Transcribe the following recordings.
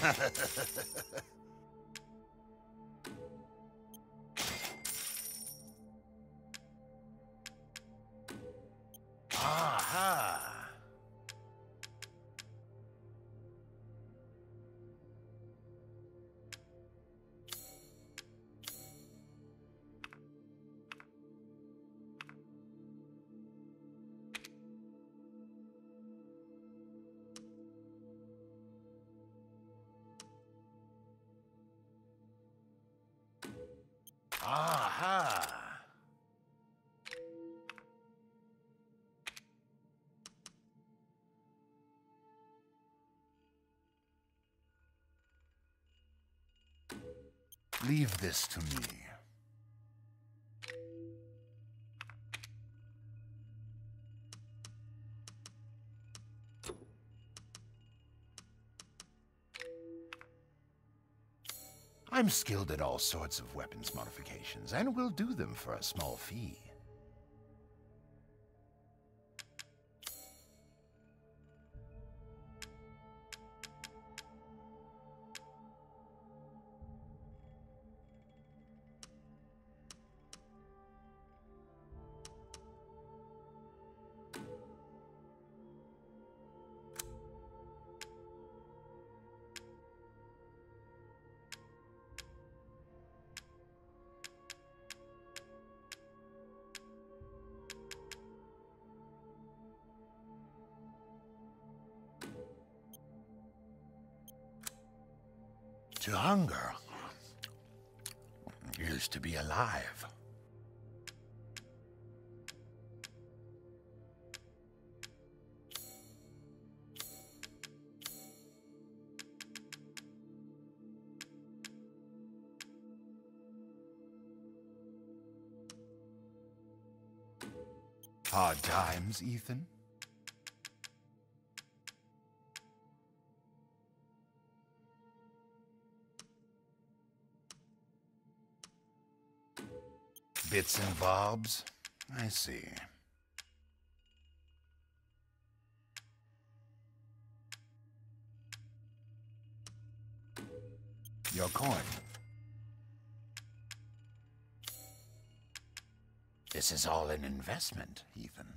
Aha! Aha! Leave this to me. I'm skilled at all sorts of weapons modifications, and will do them for a small fee. To hunger is to be alive. Hard times, Ethan? Bits and bobs? I see. Your coin. This is all an investment, Ethan.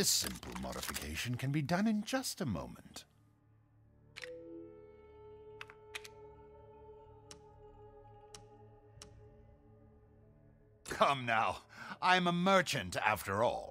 This simple modification can be done in just a moment. Come now, I'm a merchant after all.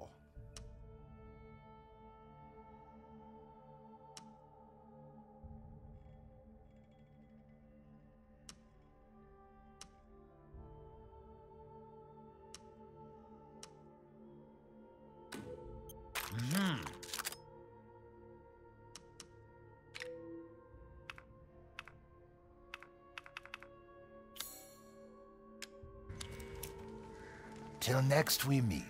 Next we meet.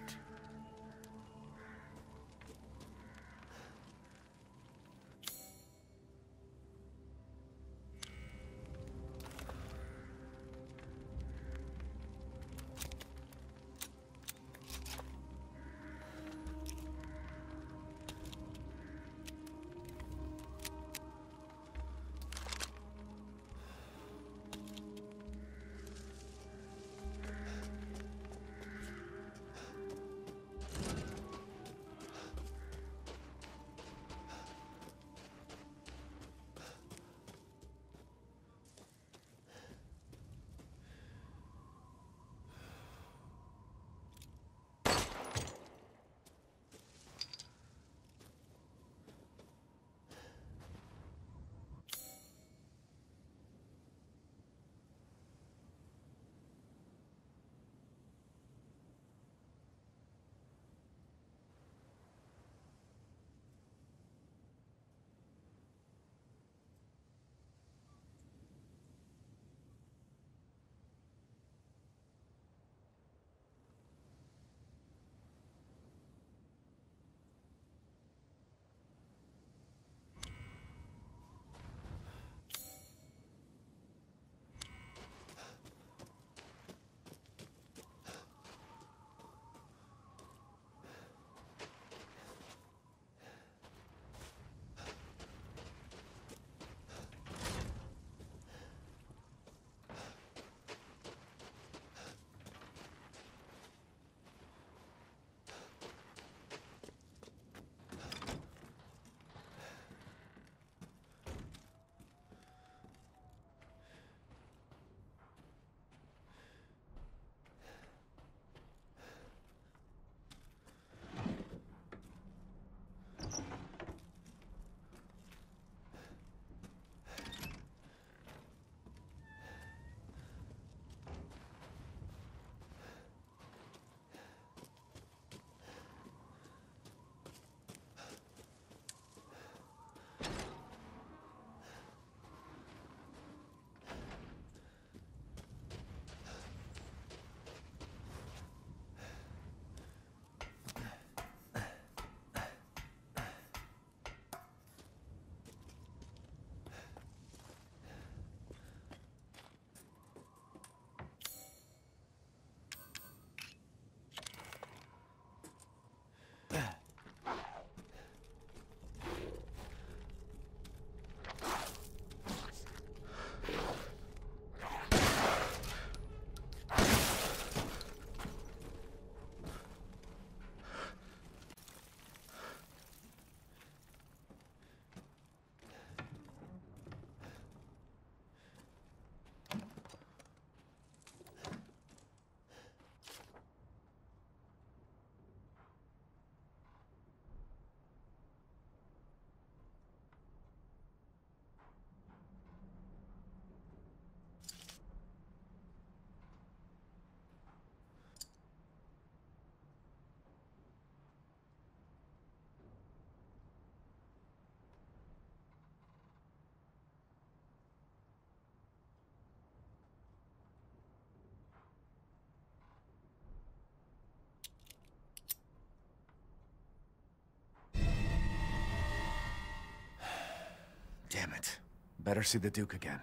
Damn it. Better see the Duke again.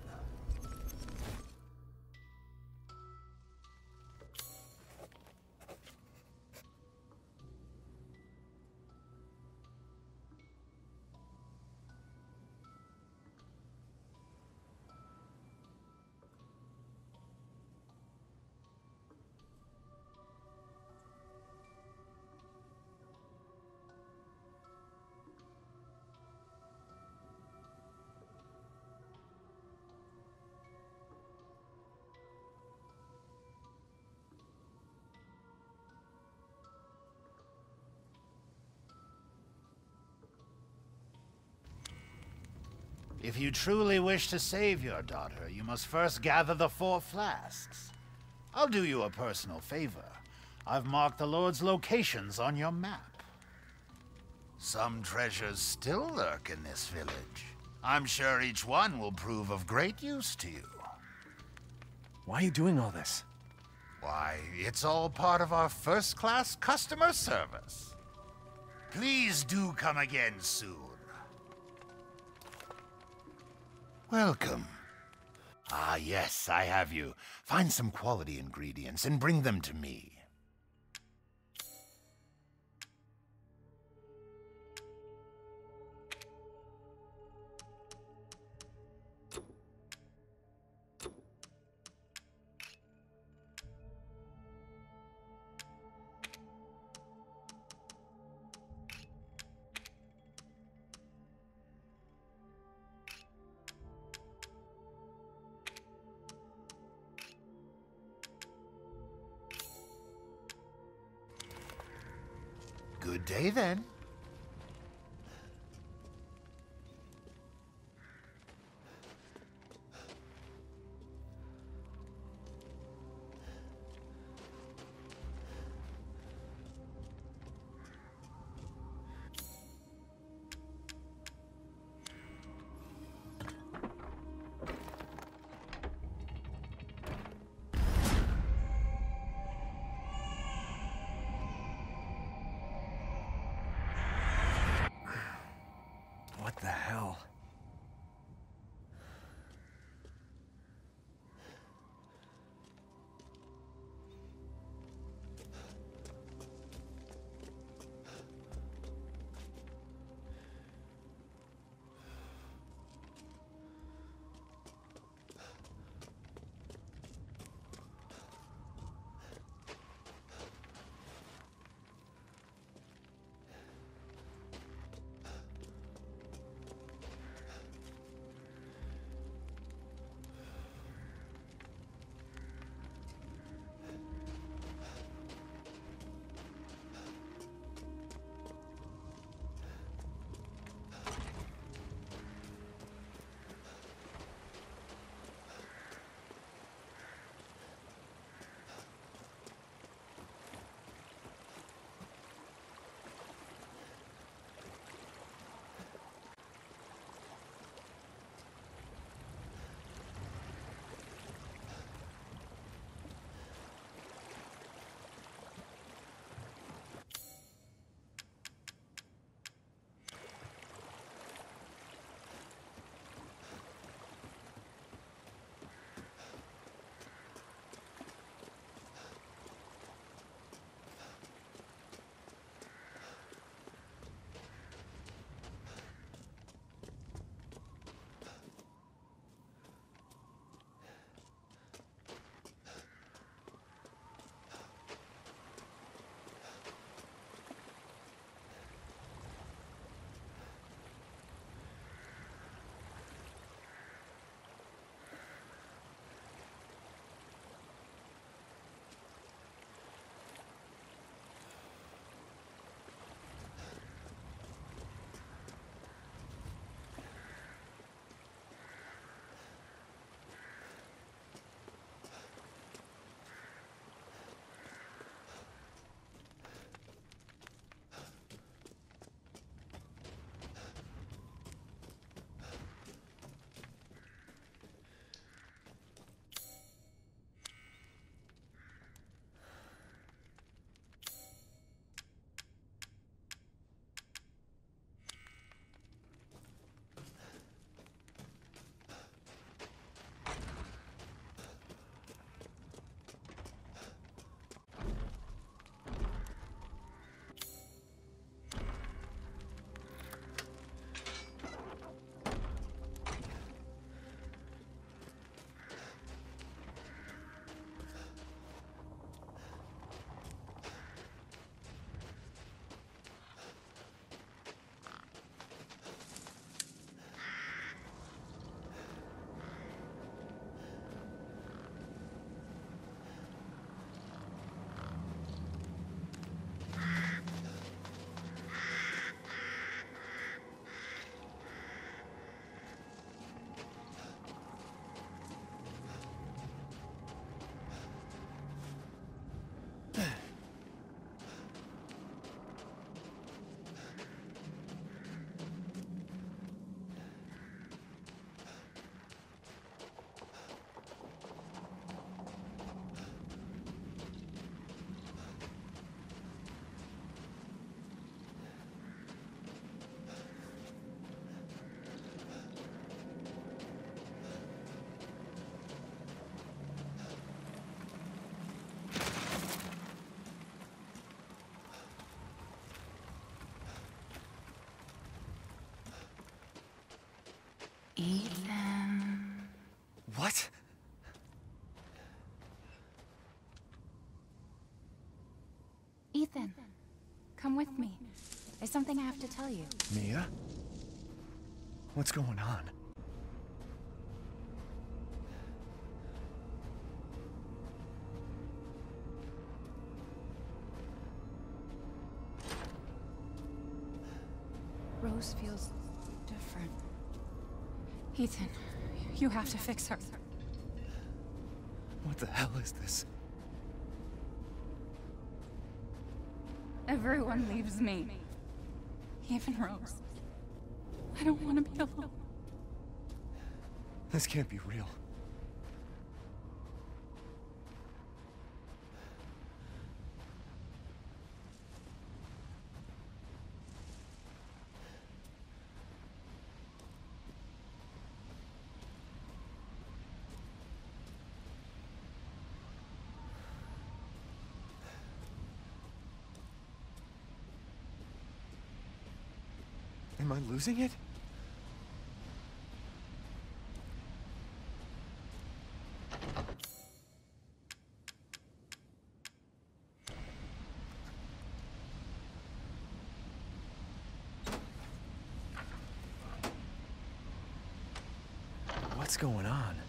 You truly wish to save your daughter, you must first gather the four flasks. I'll do you a personal favor. I've marked the Lord's locations on your map. Some treasures still lurk in this village. I'm sure each one will prove of great use to you. Why are you doing all this? Why, it's all part of our first-class customer service. Please do come again soon. Welcome. Ah, yes, I have you. Find some quality ingredients and bring them to me. Good day, then. Ethan. What? Ethan, come with me. There's something I have to tell you. Mia? What's going on? Ethan, you have to fix her. What the hell is this? Everyone leaves me. Even Rose. I don't want to be alone. This can't be real. Am I losing it? What's going on?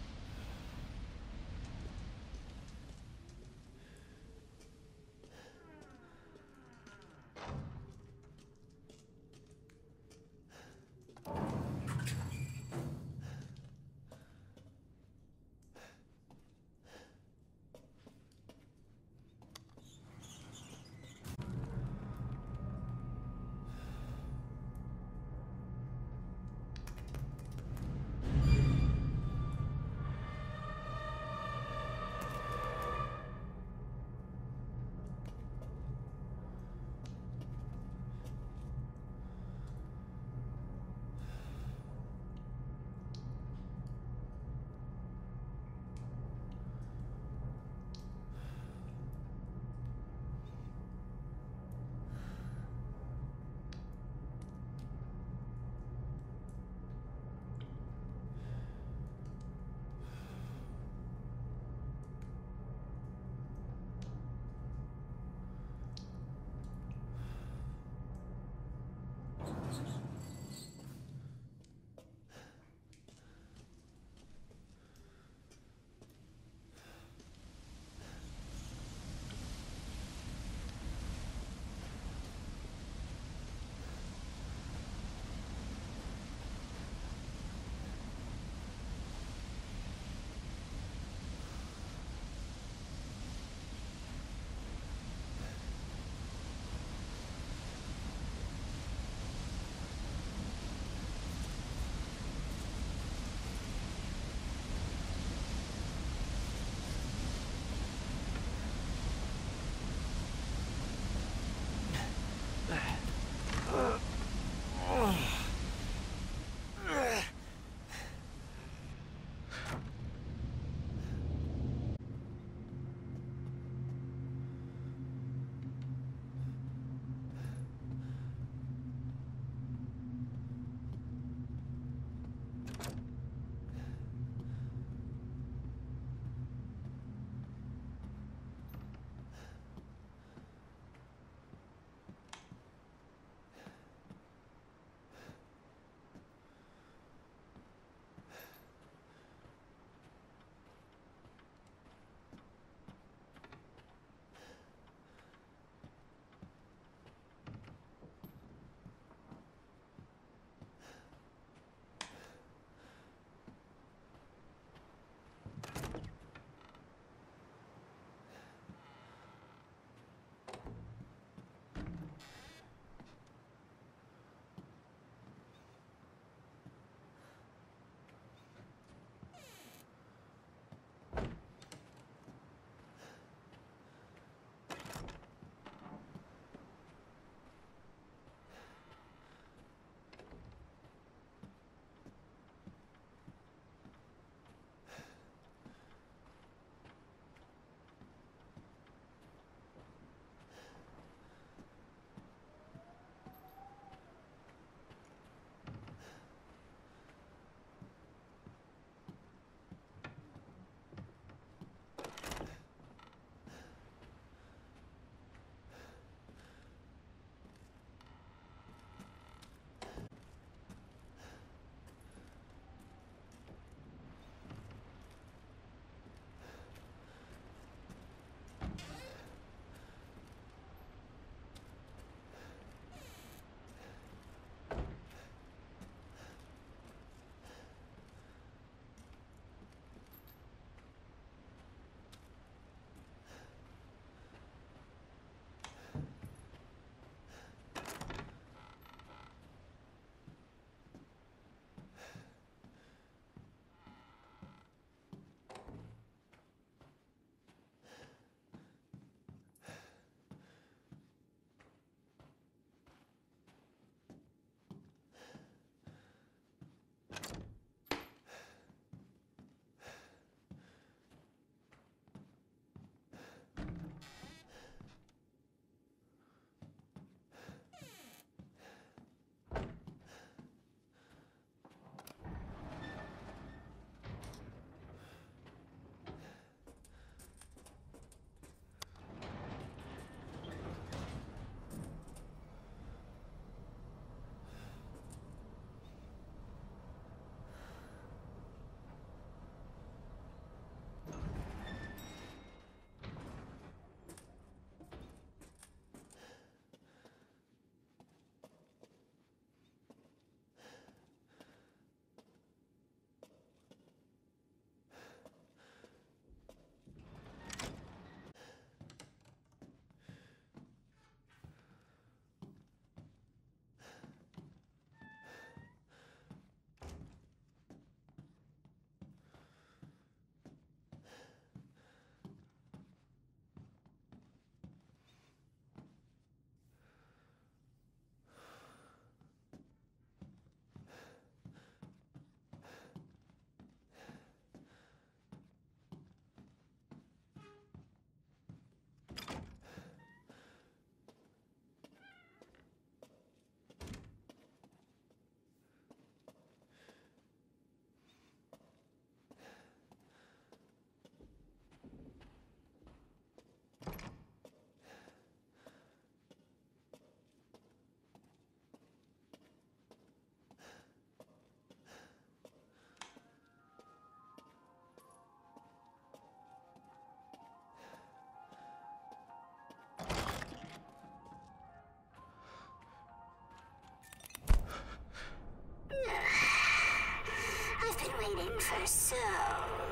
For so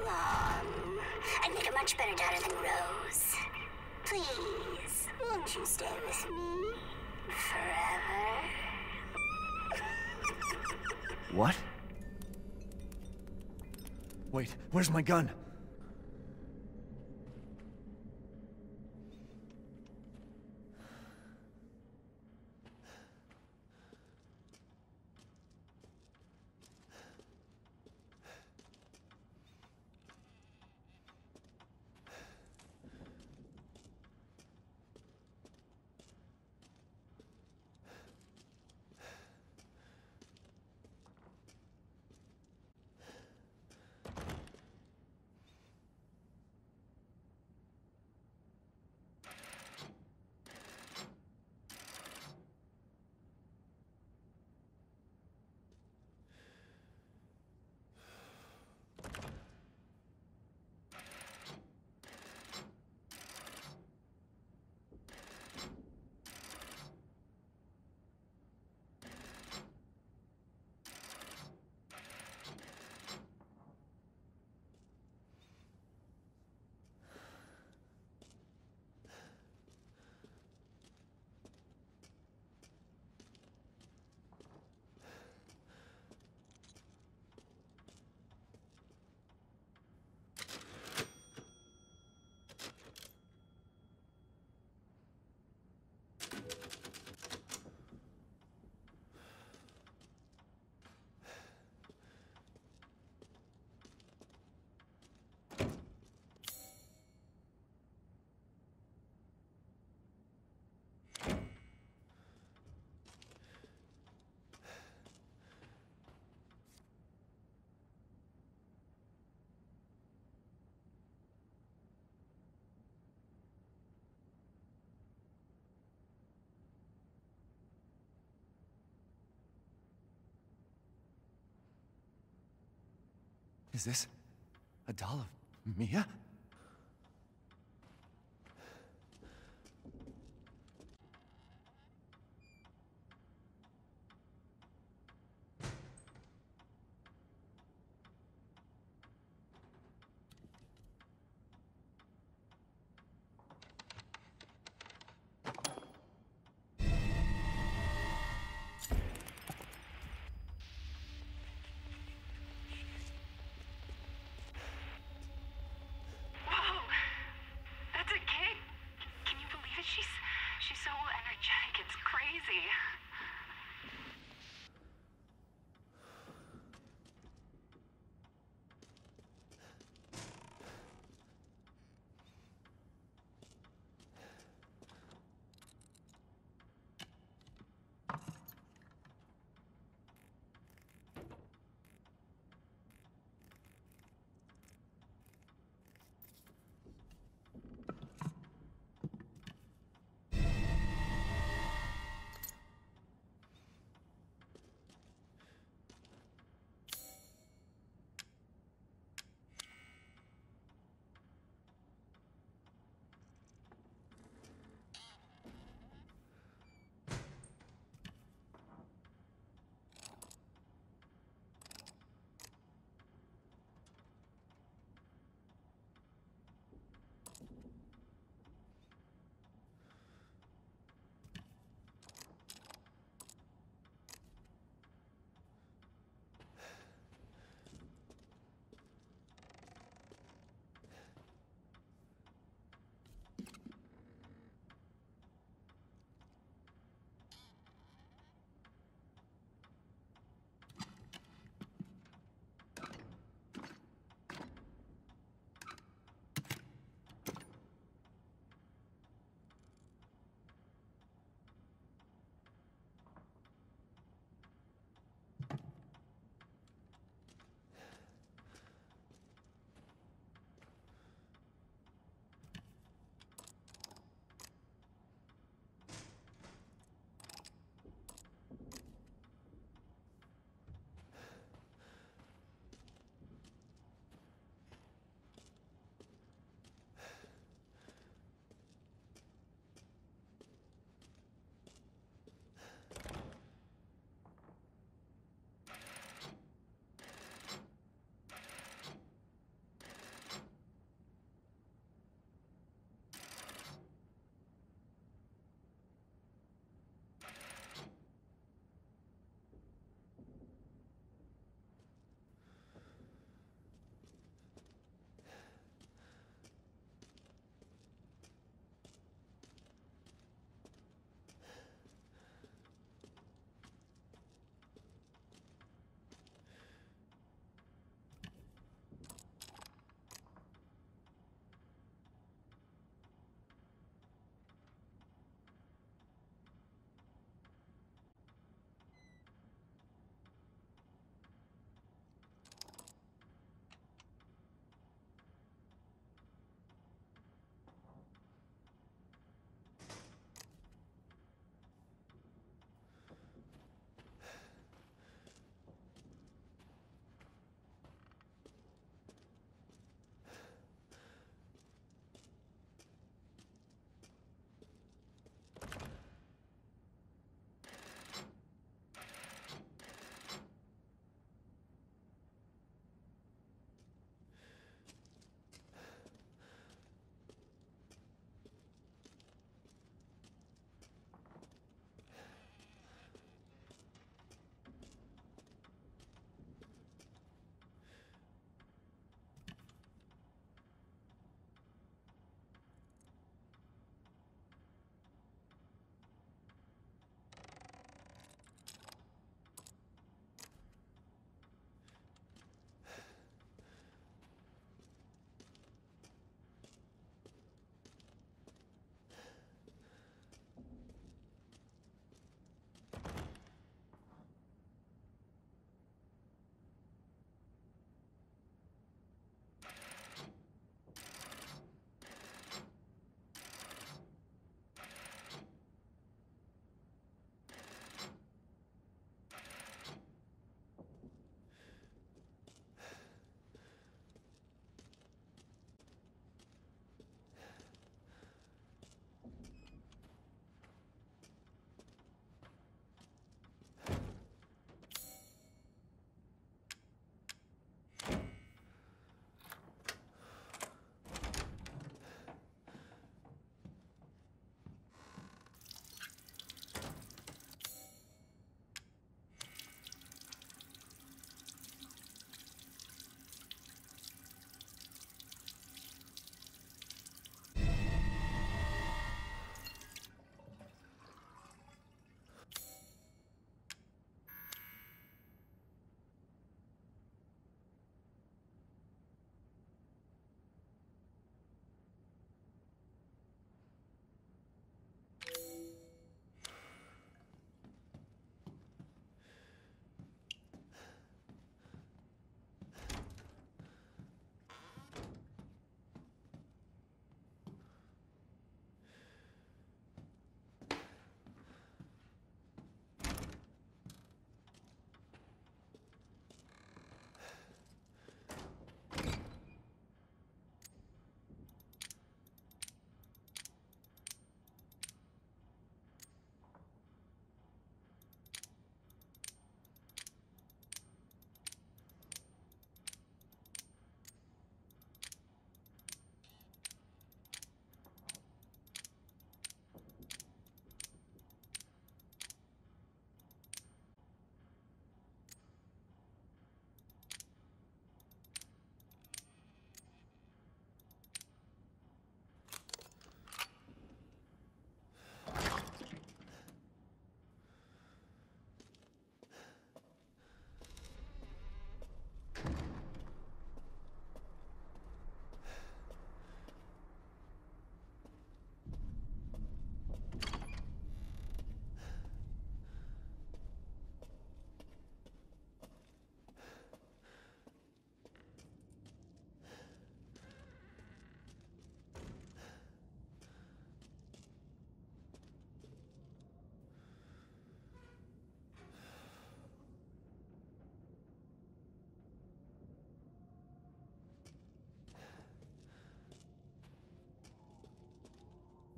long. I'd make a much better daughter than Rose. Please, won't you stay with me forever? What? Wait, where's my gun? Is this a doll of Mia?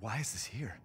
Why is this here?